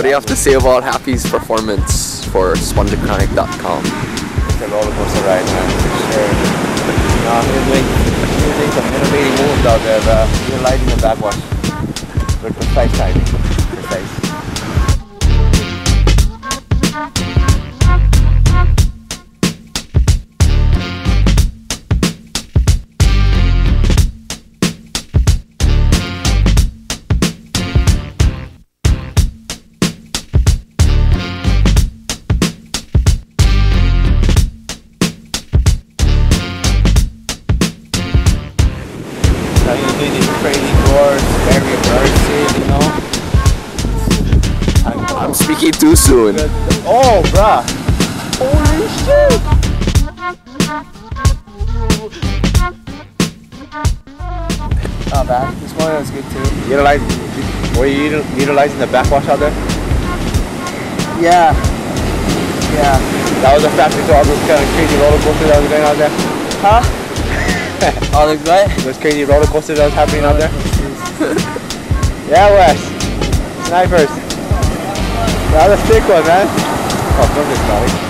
What do you have to say about Happy's performance for SpunjahChronic.com? It's a roller coaster ride, man. For sure. No, he was doing, he doing some innovative moves out there, bro. Utilizing uh, the backwash with precise timing. Precise. Now he's doing these crazy boards, very immersive, you know. I'm speaking too soon. Oh, bruh. Holy shit. Not bad. This one was good too. Utilize, were you util- utilizing the backwash out there? Yeah. Yeah. That was a factor to all those kind of crazy roller coasters that was going out there. Huh? Oh, the what? Those crazy roller coasters that was happening out there. yeah, Wes. Snipers. That was a sick one, man. Oh, don't get naughty.